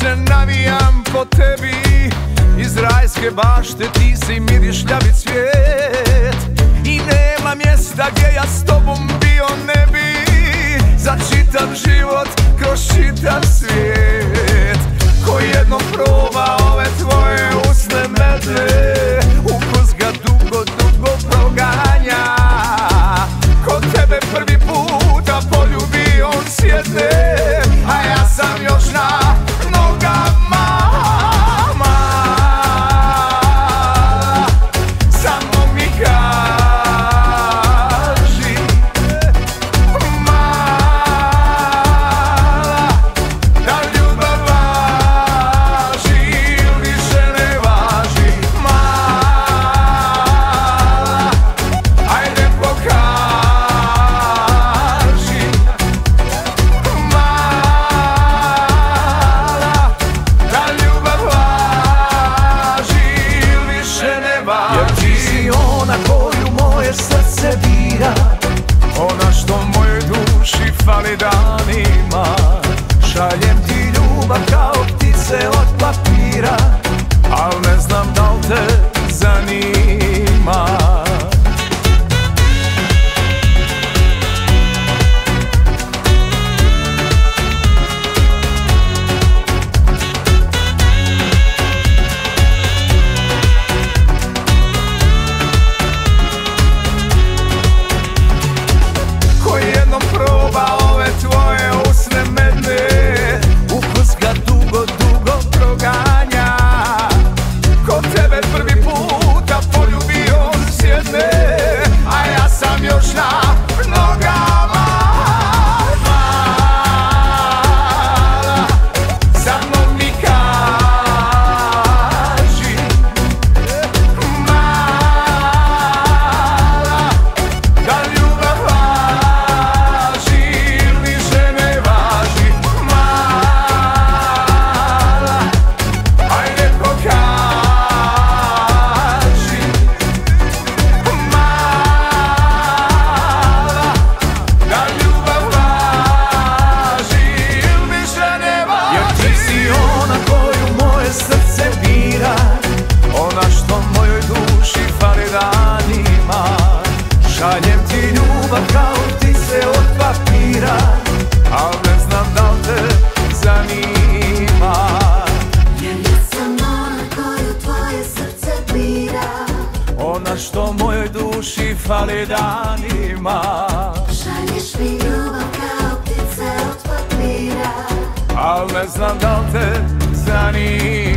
se navijam po tebi. Iz rajske bašte ti si mirišljavi cvijet. I nema mjesta gdje ja s tobom bio ne bi. Za čitav život kroz čitav svijet. Canada. Deutschland. što mojoj duši fali danima. Šalješ mi ljubav kao ptice od papira. Al ne znam da li te zanima.